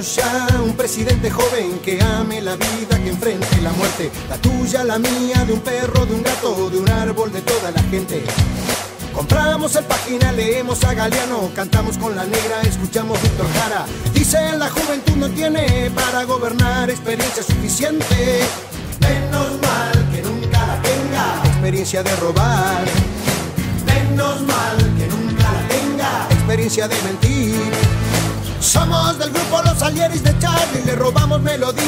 Ya un presidente joven que ame la vida, que enfrente la muerte, la tuya, la mía, de un perro, de un gato, de un árbol, de toda la gente. Compramos el página, leemos a Galeano, cantamos con la negra, escuchamos Víctor Jara. Dicen la juventud no tiene para gobernar experiencia suficiente. Menos mal que nunca la tenga. Experiencia de robar. Menos mal que nunca la tenga. Experiencia de mentir. Somos del grupo Los Alieris de Charlie, le robamos melodías